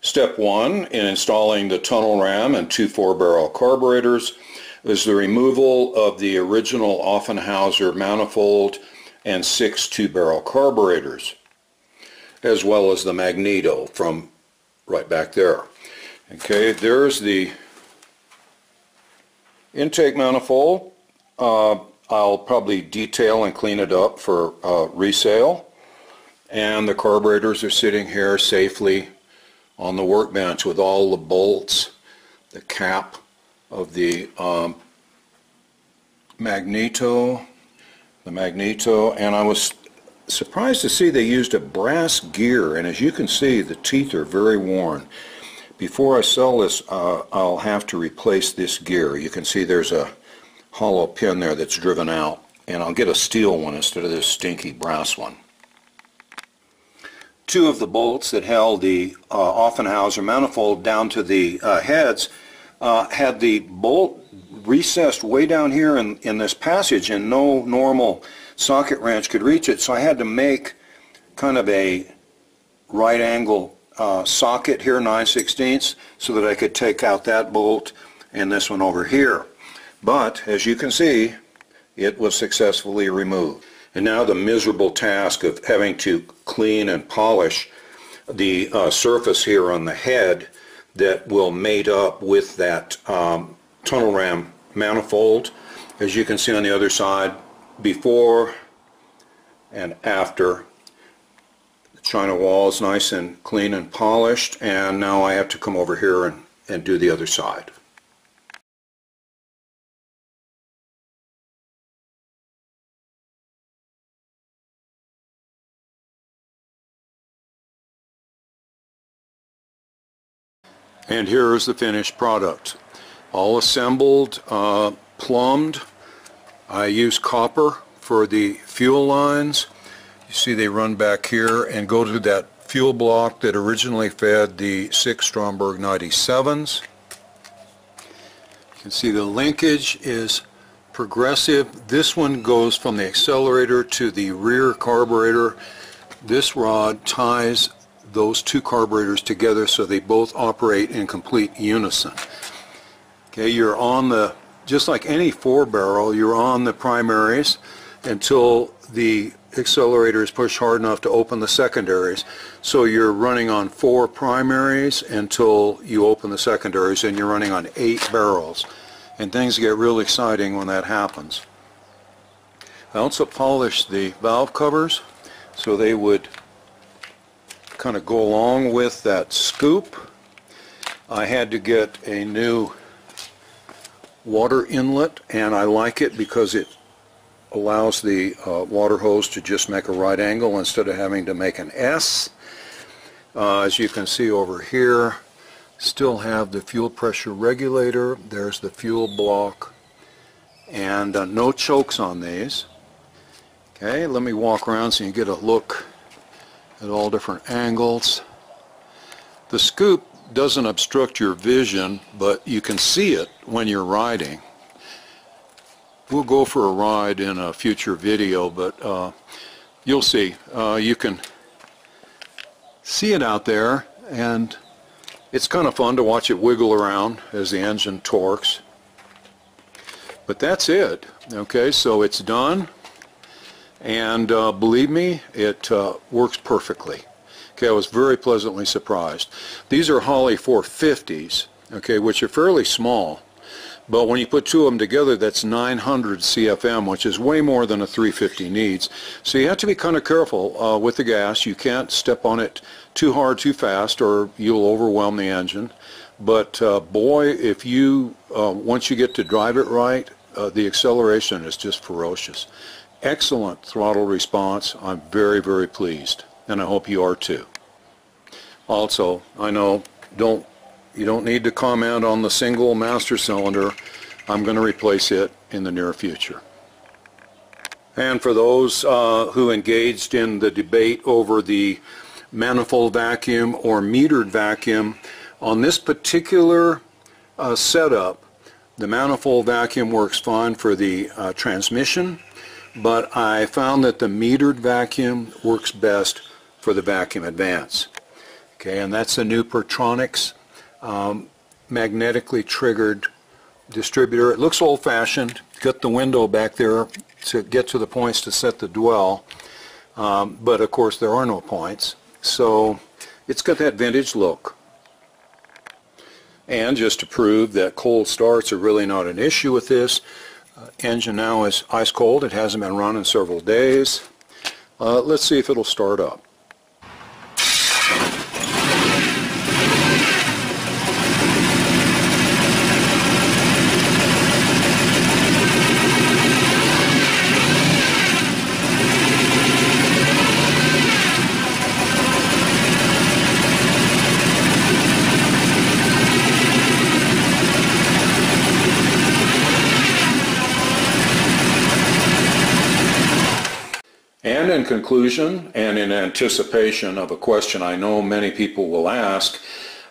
Step one in installing the tunnel ram and two four-barrel carburetors is the removal of the original Offenhauser manifold and six two-barrel carburetors, as well as the magneto from right back there. Okay, there's the intake manifold. Uh, I'll probably detail and clean it up for uh, resale. And the carburetors are sitting here safely on the workbench with all the bolts, the cap of the um, magneto, the magneto, and I was surprised to see they used a brass gear, and as you can see, the teeth are very worn. Before I sell this, uh, I'll have to replace this gear. You can see there's a hollow pin there that's driven out, and I'll get a steel one instead of this stinky brass one two of the bolts that held the uh, Offenhauser manifold down to the uh, heads uh, had the bolt recessed way down here in, in this passage and no normal socket wrench could reach it. So I had to make kind of a right angle uh, socket here 9 16ths so that I could take out that bolt and this one over here. But as you can see it was successfully removed and now the miserable task of having to clean and polish the uh, surface here on the head that will mate up with that um, tunnel ram manifold. As you can see on the other side, before and after. The china wall is nice and clean and polished and now I have to come over here and, and do the other side. And here is the finished product. All assembled, uh, plumbed. I use copper for the fuel lines. You see they run back here and go to that fuel block that originally fed the six Stromberg 97s. You can see the linkage is progressive. This one goes from the accelerator to the rear carburetor. This rod ties those two carburetors together so they both operate in complete unison. Okay, you're on the, just like any four barrel, you're on the primaries until the accelerator is pushed hard enough to open the secondaries. So you're running on four primaries until you open the secondaries and you're running on eight barrels. And things get real exciting when that happens. I also polished the valve covers so they would kind of go along with that scoop. I had to get a new water inlet and I like it because it allows the uh, water hose to just make a right angle instead of having to make an S. Uh, as you can see over here, still have the fuel pressure regulator. There's the fuel block and uh, no chokes on these. Okay, let me walk around so you get a look at all different angles. The scoop doesn't obstruct your vision, but you can see it when you're riding. We'll go for a ride in a future video, but uh, you'll see. Uh, you can see it out there, and it's kind of fun to watch it wiggle around as the engine torques. But that's it. Okay, so it's done and uh, believe me, it uh, works perfectly. Okay, I was very pleasantly surprised. These are Holley 450s, okay, which are fairly small, but when you put two of them together, that's 900 CFM, which is way more than a 350 needs. So you have to be kind of careful uh, with the gas. You can't step on it too hard, too fast, or you'll overwhelm the engine. But uh, boy, if you, uh, once you get to drive it right, uh, the acceleration is just ferocious excellent throttle response. I'm very, very pleased, and I hope you are too. Also, I know don't you don't need to comment on the single master cylinder. I'm going to replace it in the near future. And for those uh, who engaged in the debate over the manifold vacuum or metered vacuum, on this particular uh, setup, the manifold vacuum works fine for the uh, transmission but I found that the metered vacuum works best for the vacuum advance. Okay, and that's the new Pertronix um, magnetically triggered distributor. It looks old-fashioned. Got the window back there to get to the points to set the dwell. Um, but of course there are no points. So it's got that vintage look. And just to prove that cold starts are really not an issue with this, engine now is ice cold. It hasn't been run in several days. Uh, let's see if it'll start up. And in conclusion, and in anticipation of a question I know many people will ask,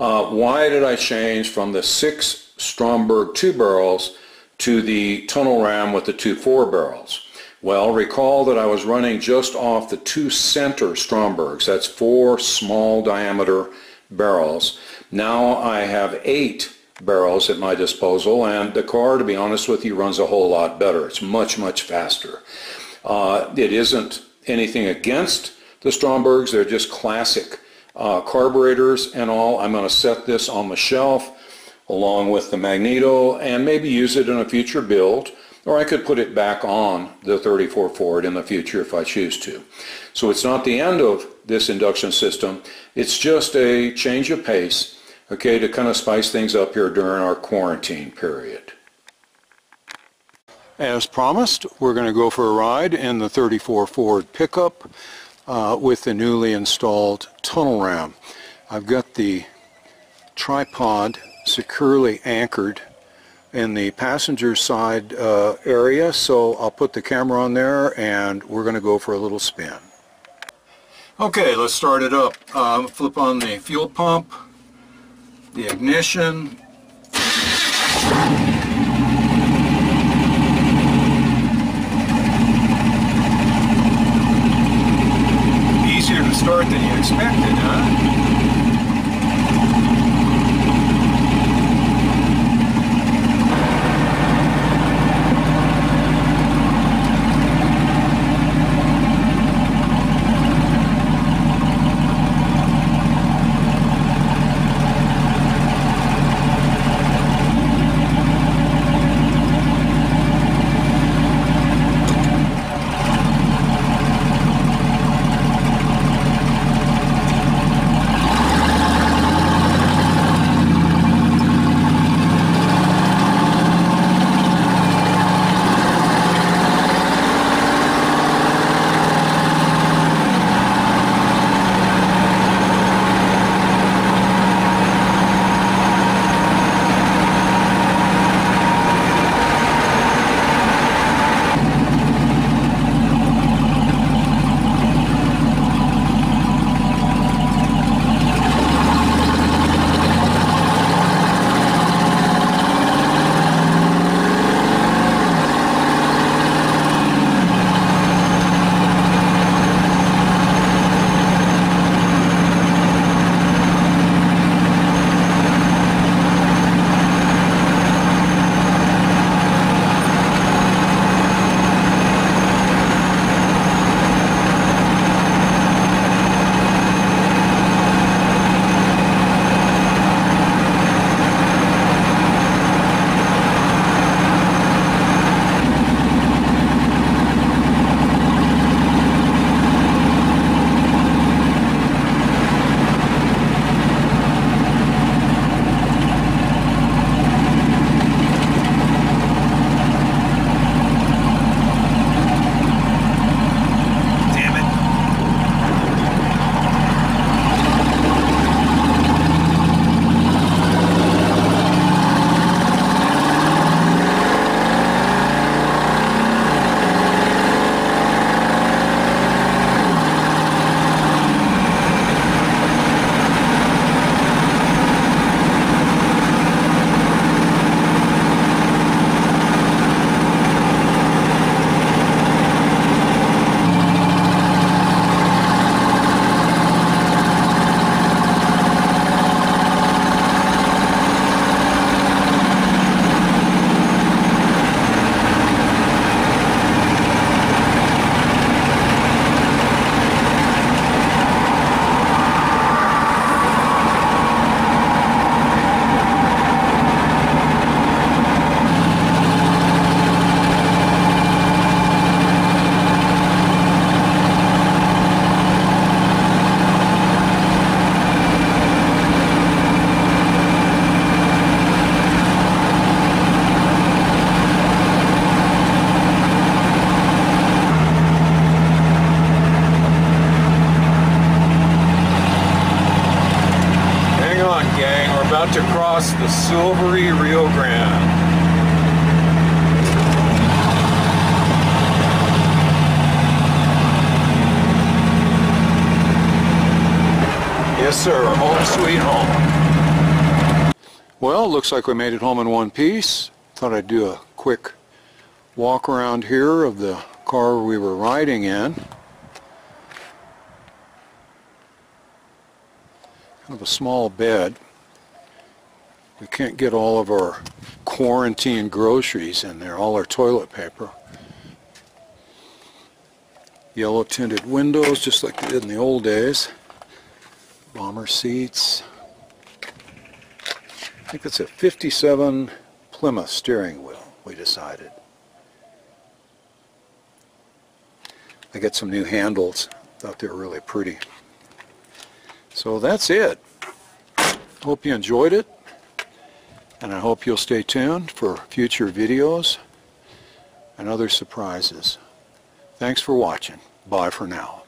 uh, why did I change from the six Stromberg two barrels to the tunnel ram with the two four barrels? Well, recall that I was running just off the two center Strombergs. That's four small diameter barrels. Now I have eight barrels at my disposal and the car, to be honest with you, runs a whole lot better. It's much, much faster. Uh, it isn't anything against the Strombergs. They're just classic uh, carburetors and all. I'm going to set this on the shelf along with the magneto and maybe use it in a future build or I could put it back on the 34 Ford in the future if I choose to. So it's not the end of this induction system. It's just a change of pace, okay, to kind of spice things up here during our quarantine period. As promised, we're going to go for a ride in the 34 Ford pickup uh, with the newly installed tunnel ram. I've got the tripod securely anchored in the passenger side uh, area, so I'll put the camera on there and we're going to go for a little spin. Okay, let's start it up. Um, flip on the fuel pump, the ignition, easier to start than you expected, huh? Silvery Rio Grande. Yes, sir. Home sweet home. Well, looks like we made it home in one piece. Thought I'd do a quick walk around here of the car we were riding in. Kind of a small bed. We can't get all of our quarantine groceries in there, all our toilet paper. Yellow tinted windows, just like they did in the old days. Bomber seats. I think it's a 57 Plymouth steering wheel, we decided. I got some new handles. Thought they were really pretty. So that's it. Hope you enjoyed it. And I hope you'll stay tuned for future videos and other surprises. Thanks for watching. Bye for now.